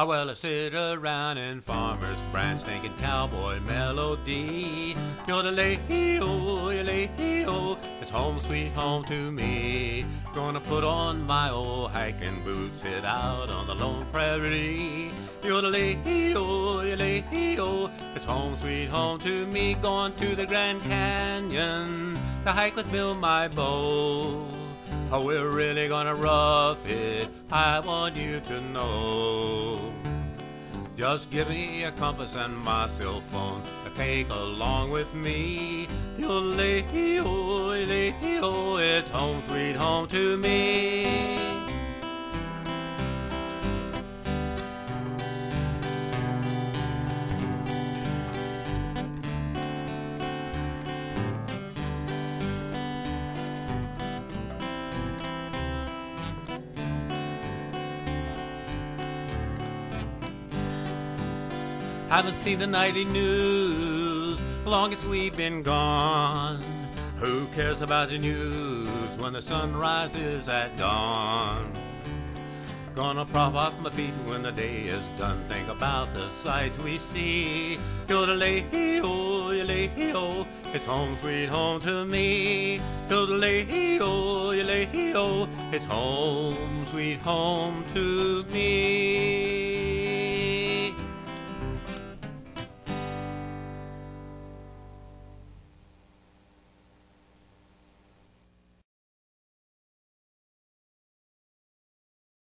How well I sit around in Farmer's Branch thinking cowboy melody. Yodelay-hee-oh, yodelay-hee-oh, it's home sweet home to me. Gonna put on my old hiking boots, head out on the lone prairie. Yodelay-hee-oh, yodelay-hee-oh, it's home sweet home to me. Going to the Grand Canyon to hike with Bill my beau. Oh, we're really gonna rough it, I want you to know. Just give me a compass and my cell phone to take along with me. Yo-lay-hee-oh, lay-hee-oh, it's home sweet home to me. Haven't seen the nightly news long as we've been gone. Who cares about the news when the sun rises at dawn? Gonna prop off my feet when the day is done. Think about the sights we see. Yodelay-hee-oh, yodelay-hee-oh, it's home sweet home to me. Yodelay-hee-oh, yodelay-hee-oh, it's home sweet home to me.